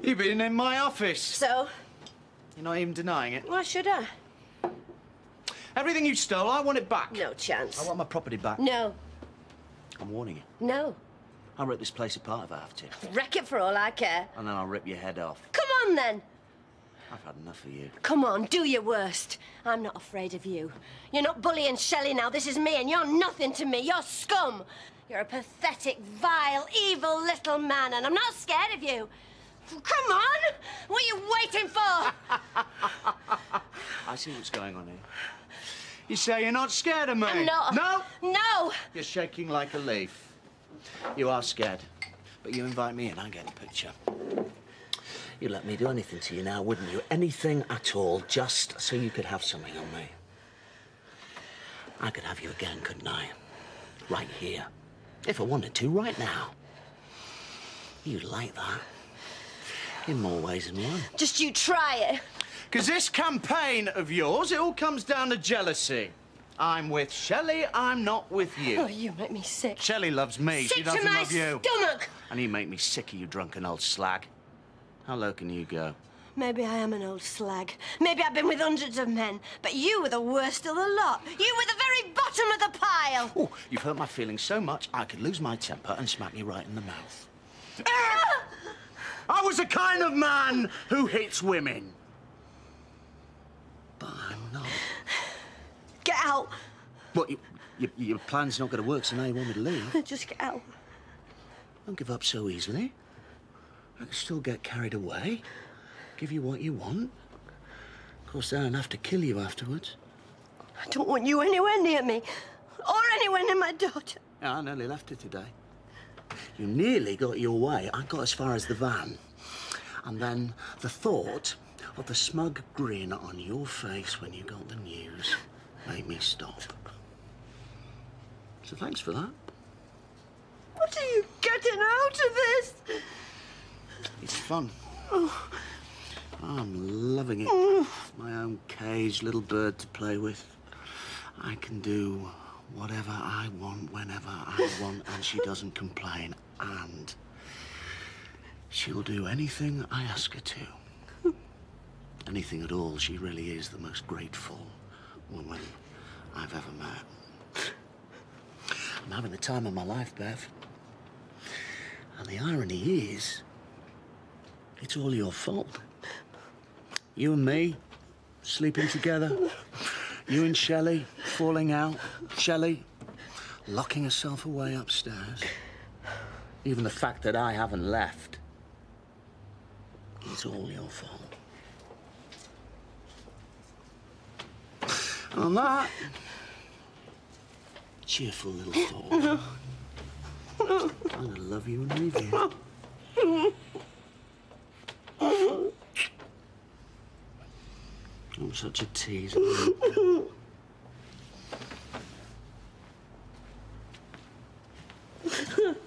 You've been in my office. So, You're not even denying it. why should I? Everything you stole, I want it back. No chance. I want my property back. No, I'm warning you. no. I'll rip this place apart if I have to. Wreck it for all I care. And then I'll rip your head off. Come on then. I've had enough of you. Come on, do your worst. I'm not afraid of you. You're not bullying Shelley now. This is me, and you're nothing to me. You're scum. You're a pathetic, vile, evil little man, and I'm not scared of you. Come on! What are you waiting for? I see what's going on here. You say you're not scared of me? I'm not. No? No! You're shaking like a leaf. You are scared. But you invite me in, I get the picture. You'd let me do anything to you now, wouldn't you? Anything at all, just so you could have something on me. I could have you again, couldn't I? Right here. If I wanted to, right now. You'd like that. In more ways than one. Just you try it. Because this campaign of yours, it all comes down to jealousy. I'm with Shelley, I'm not with you. Oh, you. you make me sick. Shelley loves me, she doesn't to my love you. stomach. And you make me sick of you drunken old slag. How low can you go? Maybe I am an old slag. Maybe I've been with hundreds of men. But you were the worst of the lot. You were the very bottom of the pile. Oh, you've hurt my feelings so much, I could lose my temper and smack you right in the mouth. Ah! I was the kind of man who hits women. But I'm not. Get out. What, you, you, your plan's not going to work, so now you want me to leave? Just get out. Don't give up so easily. I can still get carried away, give you what you want. Of course, then I'd have to kill you afterwards. I don't want you anywhere near me. Or anywhere near my daughter. Yeah, I nearly left her today. You nearly got your way. I got as far as the van. And then the thought of the smug grin on your face when you got the news made me stop. So thanks for that. What are you getting out of this? It's fun. Oh. I'm loving it. Oh. My own cage, little bird to play with. I can do whatever I want, whenever I want, and she doesn't complain. And she'll do anything I ask her to. Anything at all. She really is the most grateful woman I've ever met. I'm having the time of my life, Bev. And the irony is, it's all your fault. You and me, sleeping together. You and Shelley falling out. Shelley locking herself away upstairs. Even the fact that I haven't left. It's all your fault. On that cheerful little thought, I'm gonna love you and leave you. I'm such a tease.